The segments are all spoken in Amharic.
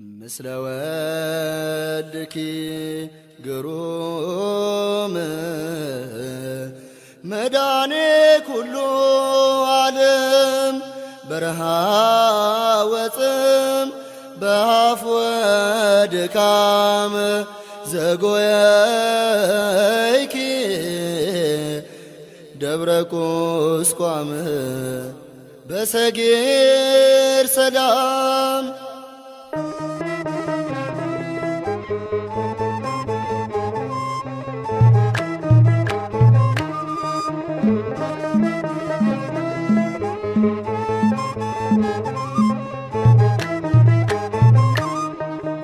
ምስለ ወልድኪ ግሩም መዳኔ ኩሉ ዓለም በረሃ ወፅም በአፍ ወድካም ዘጎየይኪ ደብረ ቁስቋም በሰጌር ሰላም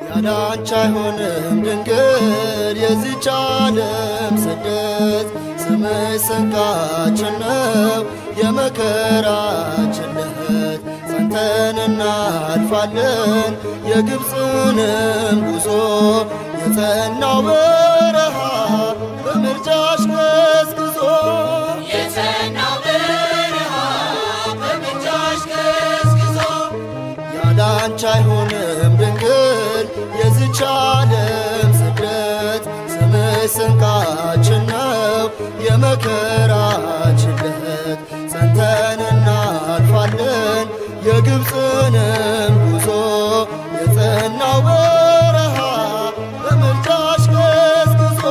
ያዳንቻ አይሆንም ድንግል የዚች ዓለም ስደት። ስምሽ ስንቃችን ነው የመከራችን ጸንተን እናልፋለን። የግብፅንም ጉዞ የጸናው በረሃ በምርጃሽ ገዝግዞ የጸናው በረሃ በምልጃሽ ገዝግዞ ያዳንቻ አይሆንም ድንግል የዚች ዓለም ስደት ስምሽ ስንቃችን ነው የመከራችን የግብፅንም ጉዞ የጸናው በረሃ በምልጃሽ ገዝግዞ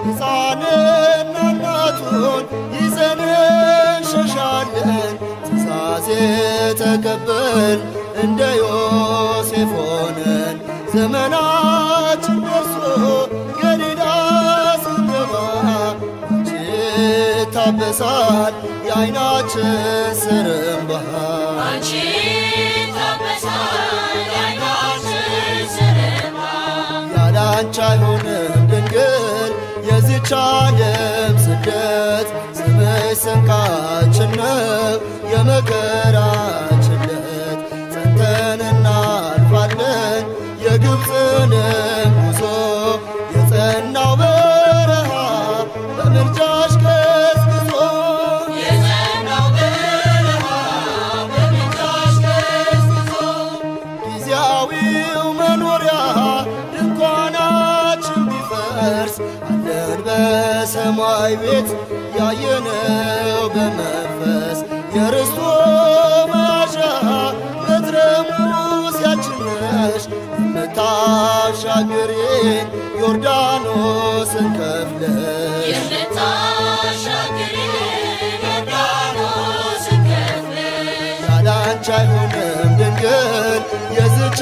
ሕፃንና እናቱን ይዘን እንሸሻለን። ትእዛዜ ተቀበል እንደ ዮሴፍ ሆነን ዘመናችን ታበሳል የዓይናችን ስር እምባ አንቺ የዓይናችን ስር አይሆንም ድንግል የዚች ዓለም ስደት ስምሽ ስንቃችን ነው የመከራችን ለት ጸንተን እናልፋለን የግብፅንም ቢፈርስ አለን በሰማይ ቤት ያየነው በመንፈስ የርስቶ መያዣ በትረ ሙሴያችን ነሽ የምታሻግሪን ዮርዳኖስን ከፍለሽ የምታሻግሪ ዮርዳኖስን ከፍለሽ ያላንቺ አይሆንም ድንግል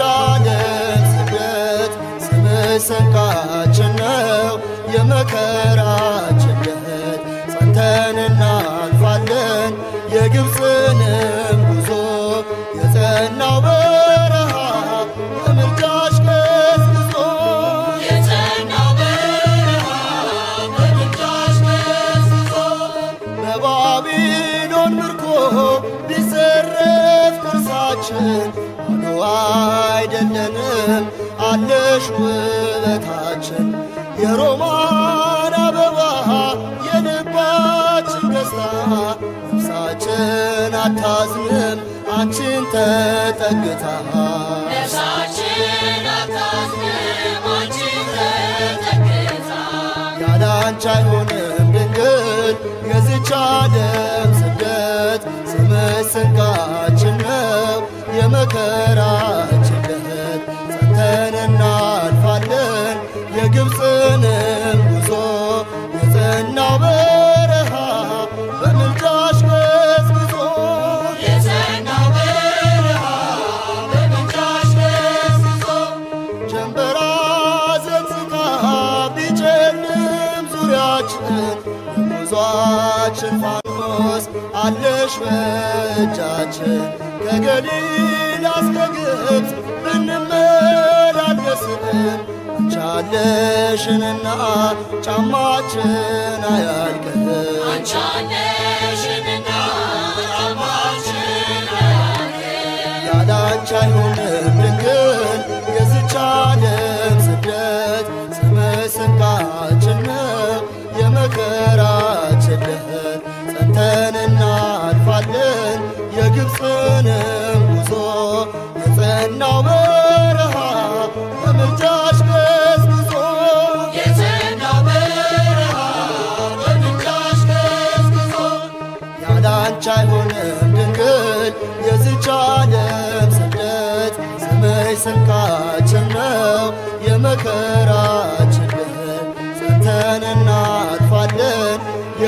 ዓለም ስደት ስምሽ የመከራችን ለት ጸንተን እናልፋለን። የግብፅንም ጉዞ የጸናው በረሃ በምልጃሽ ገዝግዞ በባቢሎን ምርኮ ቢዘረፍ ቅርሳችን ባዶ አይደለንም። አለሽ ውበታችን የሮማን ነፍሳችን አታዝንም አንቺን ተጠግታ። ተጠግታ። ያላንቺ አይሆንም ድንግል የዚች ዓለም ስደት ስምሽ ስንቃችን ነው የመከራችን የጉዟችን ፋኖስ አለሽ በእጃችን። ከገሊላ እስከ ግብፅ ብንመላለስም አንቻለሽንና ጫማችን አያልቅም። አንቺ አለሽንና ጫማችን አያልቅም ጸንተን እናልፋለን። የግብፅንም ጉዞ የጸናው በረሃ በምልጃሽ ገዝግዞ ያለ አንቺ አይሆንም ድንግል የዚች ዓለም ስደት ስምሽ ስንቃችን ነው የመከራችን ጸንተን እና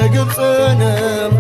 የግብፅንም